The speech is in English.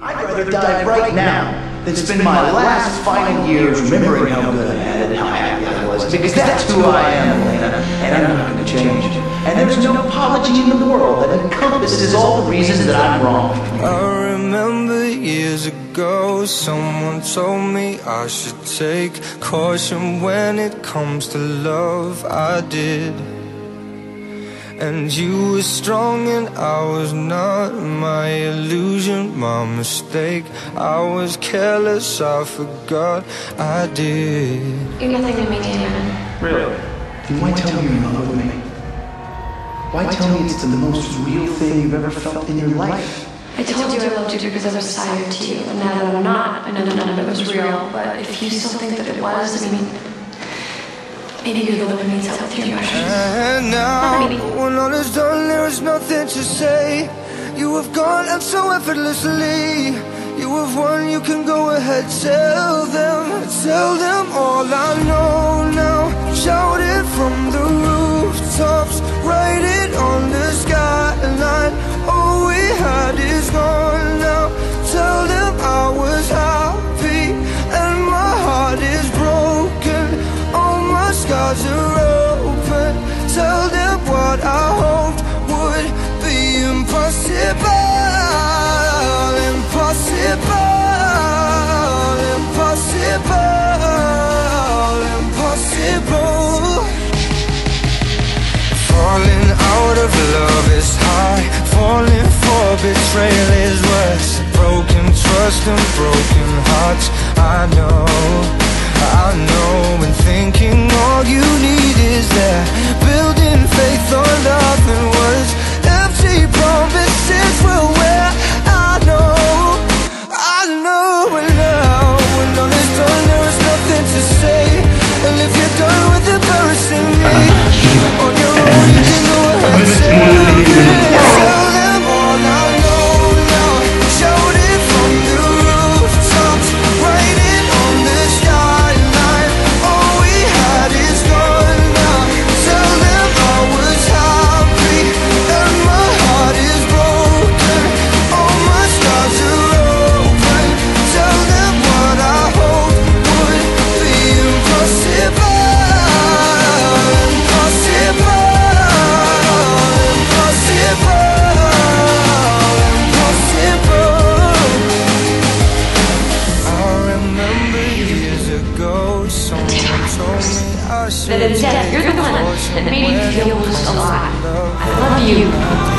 I'd rather die right now than spend my last final years remembering how good I had and how happy I was. Because that's who I am, Elena, and I'm not going to change. And there's no apology in the world that encompasses all the reasons that I'm wrong. I remember years ago someone told me I should take caution when it comes to love I did and you were strong and I was not My illusion, my mistake I was careless, I forgot I did You're nothing to me, Damon. Really? Then why tell me you're in love with me? Why tell me it's the most real thing you've ever felt in your life? I told you I loved you because I was sired to you, and now that I'm not, I know that none of it was real. But if you still think that it was, I mean, maybe you're the one who needs help with your emotions. And now, when all is done, there is nothing to say. You have gone and so effortlessly. You have won, you can go ahead, tell them Tell them Tell them what I hoped would be impossible. Impossible than death. You're the one that made me feel most alive. I love you.